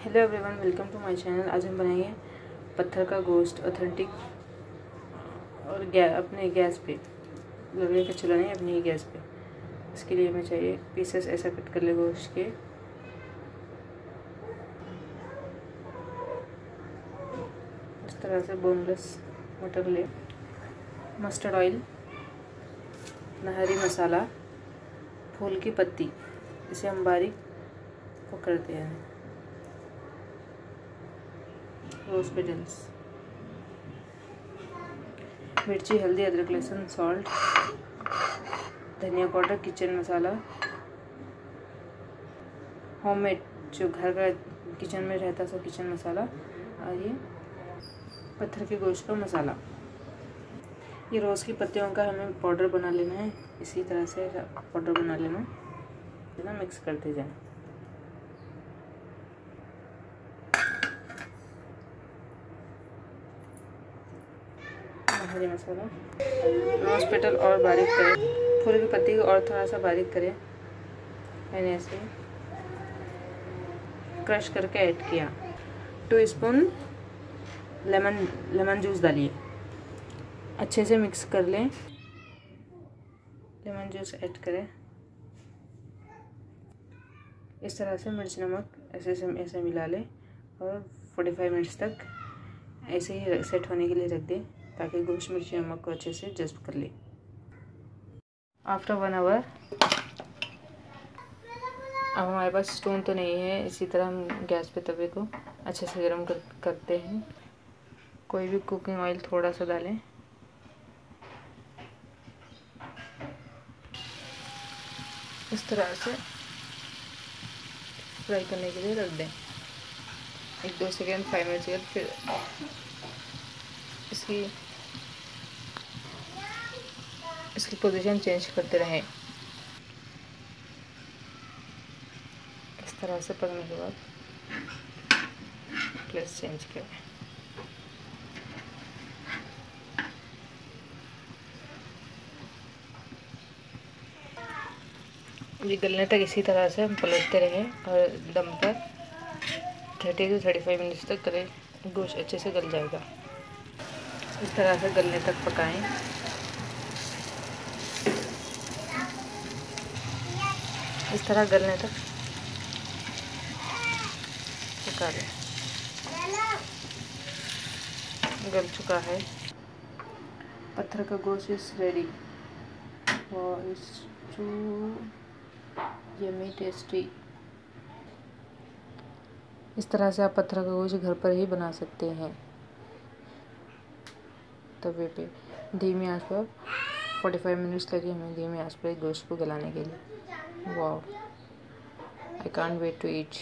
Hello everyone welcome to my channel आज हम बनाएँगे पत्थर का गोश्त ऑथेंटिक और गै, अपने गैस पे। लकड़ी का चूल्हा नहीं अपनी ही गैस पे। इसके लिए हमें चाहिए पीसेस ऐसा कट कर ले गोश्त के। इस तरह से बोनलेस मटर ले। मस्टर्ड ऑयल नहरी मसाला फूल की पत्ती। इसे हम बारीक पकड़ते हैं। रोज पेटल्स मिर्ची, हल्दी, अदरक, लहसुन सॉल्ट धनिया पाउडर किचन मसाला होममेड जो घर का किचन में रहता है किचन मसाला और ये पत्थर के गोश्त का मसाला ये रोज़ की पत्तियों का हमें पाउडर बना लेना है, इसी तरह से पाउडर बना लेना है, ना मिक्स करते जाएँ. हरी मसाला रोज पेटल और बारीक करें। फूल की पत्ती को और थोड़ा सा बारीक करें। मैंने ऐसे क्रश करके ऐड किया। Two spoon lemon lemon juice डालिए। अच्छे से मिक्स कर लें। लेमन जूस ऐड करें। इस तरह से मिर्च नमक ऐसे से, ऐसे मिला लें और 45 मिनट्स तक ऐसे ही सेट होने के लिए रख दें। ताकि गोश्त मिर्ची नमक को अच्छे से जज्ब कर ले। आफ्टर वन आवर अब हमारे पास स्टोन तो नहीं है इसी तरह हम गैस पे तवे को अच्छे से गर्म कर, करते हैं। कोई भी कुकिंग ऑयल थोड़ा सा डालें। इस तरह से फ्राई करने के लिए रख दें। एक दो सेकेंड फाइव मिनट फिर इसकी इसकी पोजीशन चेंज करते रहें। इस तरह से पकने के बाद प्लेस चेंज करें ये गलने तक इसी तरह से हम पलटते रहें और दम पर thirty to thirty five minutes तक करें। गोश्त अच्छे से गल जाएगा। इस तरह से गलने तक पकाएँ। इस तरह गलने तक पका लें। गल चुका है। पत्थर का गोश्त is ready too yummy tasty इस तरह से आप पत्थर का गोश्त घर पर ही बना सकते हैं। तवे पे धीमी आँच पर 45 मिनट्स लगे हमें धीमी आँच पर गोश्त को गलाने के लिए वाह I can't wait to eat.